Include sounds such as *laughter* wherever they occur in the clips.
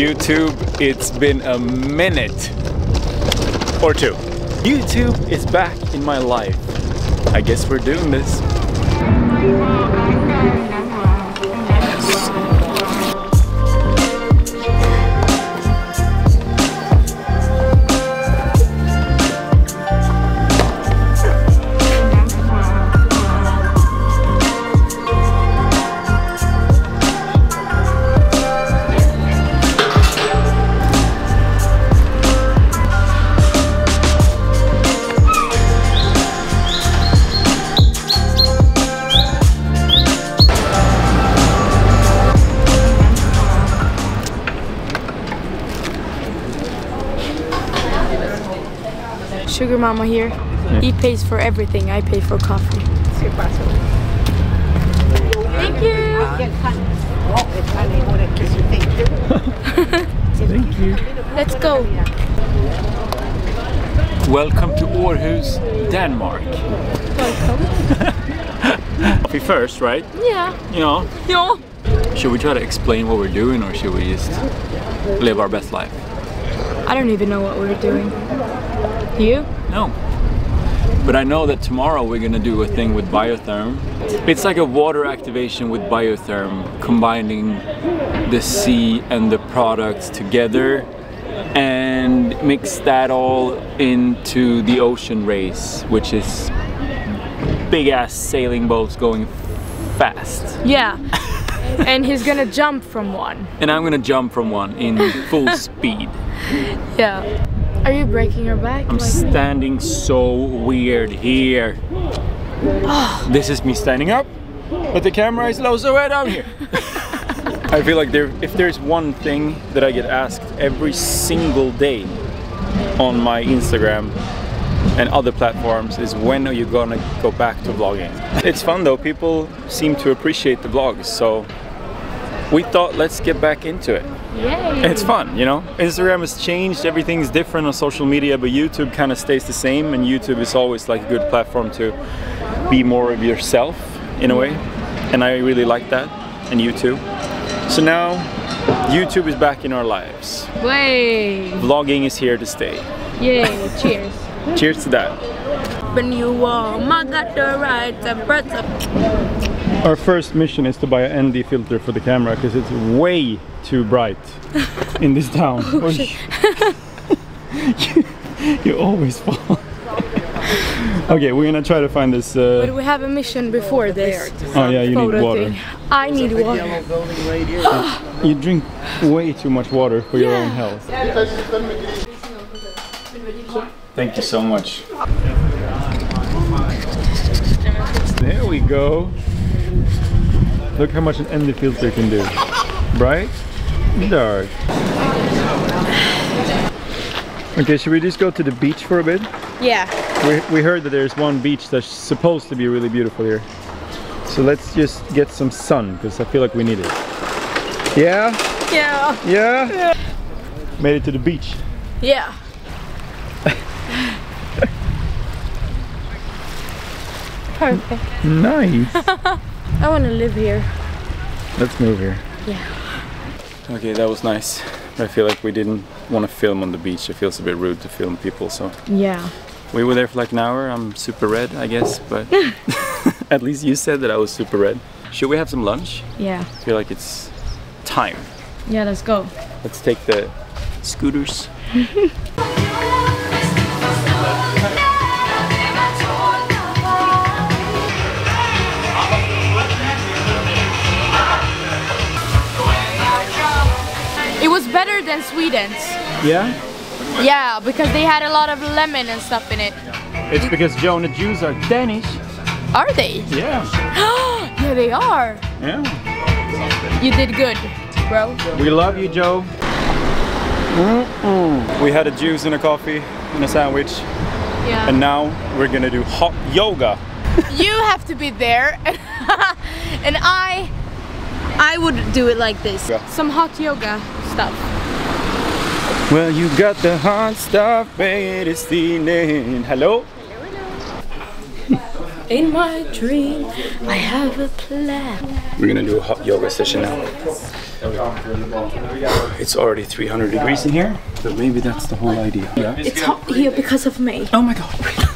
YouTube, it's been a minute or two. YouTube is back in my life. I guess we're doing this. Mama here. He pays for everything. I pay for coffee. Thank you. Thank you. Let's go. Welcome to Aarhus, Denmark. Coffee *laughs* first, right? Yeah. You know, Yeah. should we try to explain what we're doing or should we just live our best life? I don't even know what we're doing. You? No. But I know that tomorrow we're gonna do a thing with biotherm. It's like a water activation with biotherm, combining the sea and the products together and mix that all into the ocean race, which is big ass sailing boats going fast. Yeah. *laughs* and he's gonna jump from one. And I'm gonna jump from one in full *laughs* speed. Yeah. Are you breaking your back? I'm standing so weird here. *sighs* This is me standing up, but the camera is low so way down here. *laughs* I feel like there, if there's one thing that I get asked every single day on my Instagram and other platforms is when are you gonna go back to vlogging? It's fun though, people seem to appreciate the vlogs, so we thought let's get back into it. Yay. It's fun, you know. Instagram has changed, everything's different on social media, but YouTube kind of stays the same, and YouTube is always like a good platform to be more of yourself in a way. And I really like that, and YouTube. So now, YouTube is back in our lives. Way. Vlogging is here to stay. Yay. *laughs* Cheers. Cheers to that. When you warm, I got the right temperature. Our first mission is to buy an ND filter for the camera because it's way too bright *laughs* in this town. you, *laughs* you always fall. okay, we're gonna try to find this. But Uh, we have a mission before this. oh yeah, you need water. thing. I need water. *gasps* You drink way too much water for your own health. Thank you so much. There we go. Look how much an ND filter can do. Bright, dark. Okay, should we just go to the beach for a bit? Yeah. We, we heard that there's one beach that's supposed to be really beautiful here. So let's just get some sun because I feel like we need it. Yeah? Yeah. Yeah? Made it to the beach. Yeah. Perfect. *laughs* Nice. *laughs* I want to live here. Let's move here. Yeah. Okay, that was nice. I feel like we didn't want to film on the beach. It feels a bit rude to film people, so Yeah. we were there for like an hour. I'm super red, I guess, but *laughs* *laughs* at least you said that I was super red. Should we have some lunch? Yeah. I feel like it's time. Yeah, let's go. Let's take the scooters. *laughs* better than Sweden's. Yeah? Yeah, because they had a lot of lemon and stuff in it. It's because Joe and the Juice are Danish. Are they? Yeah. *gasps* yeah, they are. Yeah. You did good, bro. We love you, Joe. We had a juice and a coffee and a sandwich, Yeah. and now we're gonna do hot yoga. *laughs* you have to be there, *laughs* and I, I would do it like this. Yeah. Some hot yoga stuff. Well, you got the hot stuff, baby, it's stealing. Hello? In my dream, I have a plan. We're gonna do a hot yoga session now. It's already 300 degrees in here, but maybe that's the whole idea. Yeah. It's hot here because of me. Oh my god.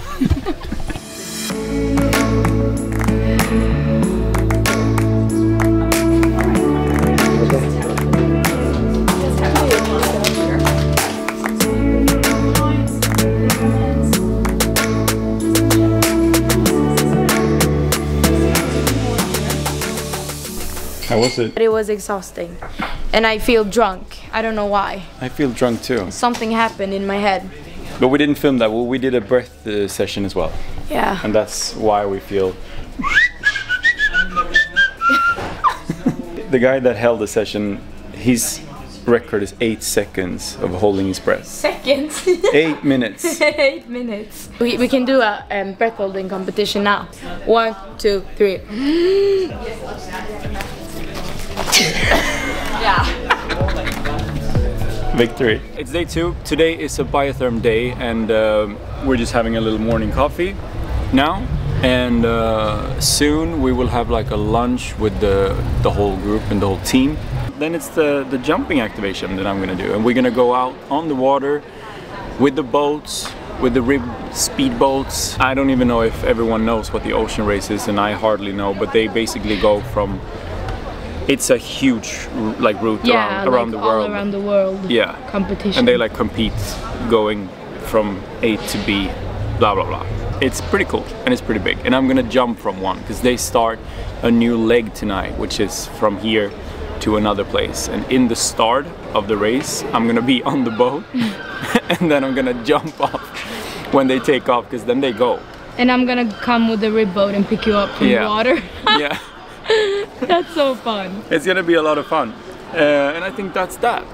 Was it? But it was exhausting. And I feel drunk. I don't know why. I feel drunk too. Something happened in my head. But we didn't film that. Well, we did a breath uh, session as well. Yeah. And that's why we feel. the guy that held the session, his record is eight seconds of holding his breath. Seconds. Eight minutes. *laughs* Eight minutes. We, we can do a um, breath holding competition now. One, two, three. *gasps* yeah. Victory. It's day two. Today is a biotherm day, and um, we're just having a little morning coffee now. And uh, soon we will have like a lunch with the the whole group and the whole team. Then it's the the jumping activation that I'm gonna do, and we're gonna go out on the water with the boats, with the rib speedboats. I don't even know if everyone knows what the ocean race is, and I hardly know. But they basically go from. It's a huge like route Yeah, around, around like the world. all around the world. Yeah. Competition. And they like compete going from A to B, blah blah blah. It's pretty cool and it's pretty big. And I'm gonna jump from one because they start a new leg tonight, which is from here to another place. And in the start of the race, I'm gonna be *laughs* on the boat *laughs* and then I'm gonna jump *laughs* off when they take off because then they go. And I'm gonna come with the rib boat and pick you up from Yeah. the water. yeah, *laughs* That's so fun. it's gonna be a lot of fun. Uh, and I think that's that.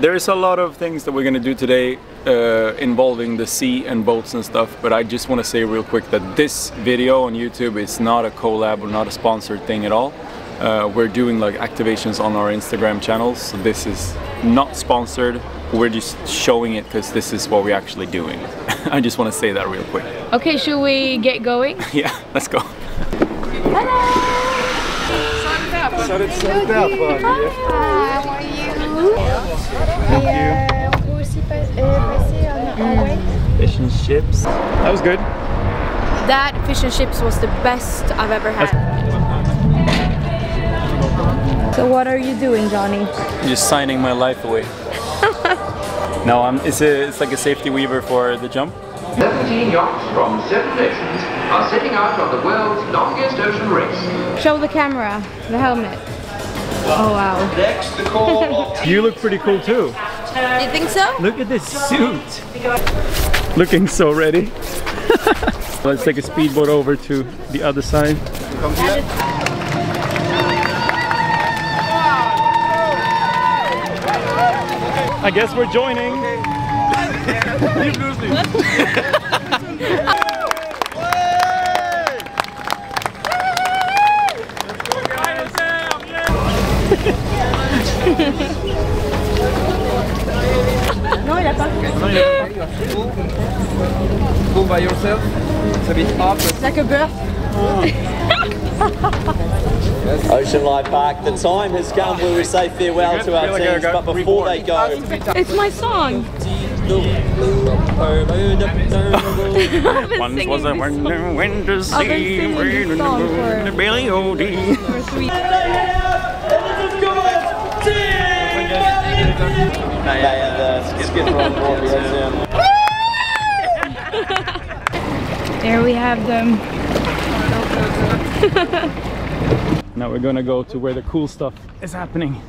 There is a lot of things that we're gonna do today uh, involving the sea and boats and stuff, but I just want to say real quick that this video on YouTube is not a collab or not a sponsored thing at all. Uh, we're doing like activations on our Instagram channels, so this is not sponsored. We're just showing it because this is what we're actually doing. *laughs* I just want to say that real quick. Okay, should we get going? *laughs* Yeah, let's go. How are you? Et euh, on peut aussi pas- euh, passer en, en. Fish and chips. That was good. That fish and chips was the best I've ever had. So what are you doing, Johnny? just signing my life away. *laughs* no, I'm, it's, a, it's like a safety weaver for the jump. 17 yachts from seven nations are setting out on the world's longest ocean race. Show the camera, the helmet. Oh wow. Next, the call *laughs* You look pretty cool too. You think so? Look at this suit. Looking so ready. *laughs* Let's take a speedboat over to the other side. I guess we're joining. *laughs* Go by yourself. It's a bit up. Like a birth. *laughs* Ocean Life Park, the time has come where we say farewell to our Feel like I teams, but before they go, It's my song. Once was a winter, winter sea, I've been For three. and uh, skipper on board, yes, yeah. There we have them. *laughs* Now we're gonna go to where the cool stuff is happening.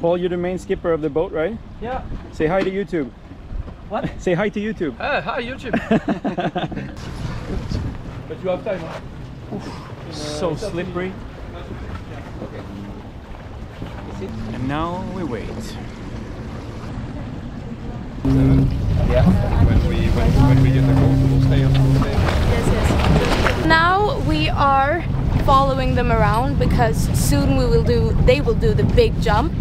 Paul, you're the main skipper of the boat, right? Yeah. Say hi to YouTube. What? *laughs* Say hi to YouTube. Uh, hi YouTube. *laughs* but you have time. Huh? so slippery. And now we wait. Yeah. When we when, when we get the call, we'll stay on. We'll stay on. Now we are following them around because soon we will do they will do the big jump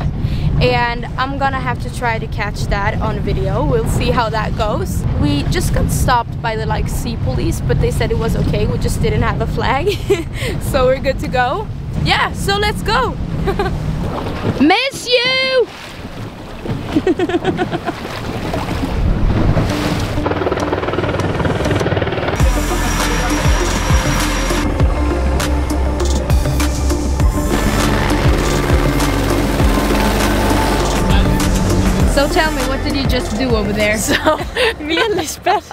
and I'm gonna have to try to catch that on video. We'll see how that goes. We just got stopped by the like sea police, but they said it was okay. We just didn't have a flag, *laughs* so we're good to go. Yeah, so let's go. *laughs* Miss you! So tell me, what did you just do over there? So *laughs* me and Lisbeth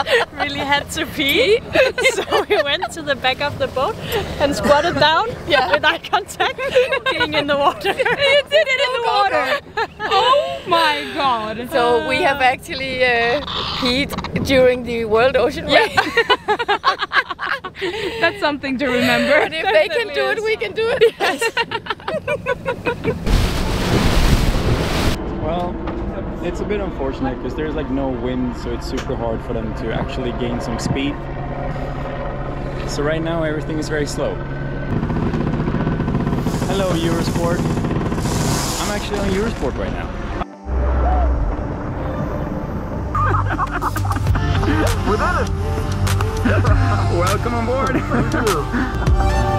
had to pee. *laughs* So we went to the back of the boat and squatted down *laughs* with eye contact, being in the water. *laughs* you did it in the water! oh my god! So we have actually uh, peed during the World Ocean Week. That's something to remember. And if they can do it, we can do it. Yes. Well, it's a bit unfortunate because there's like no wind, so it's super hard for them to actually gain some speed. So right now everything is very slow. Hello Eurosport. I'm actually on Eurosport right now. *laughs* Welcome on board. Thank *laughs*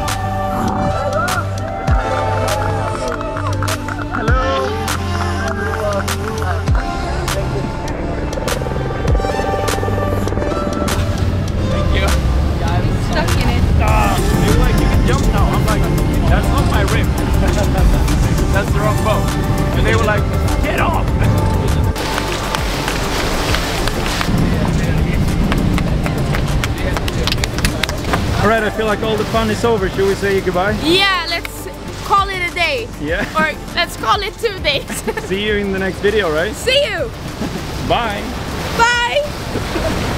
I feel like all the fun is over. Should we say goodbye? Yeah, let's call it a day. Yeah. Or let's call it two days. *laughs* See you in the next video, right? See you! Bye. Bye! *laughs*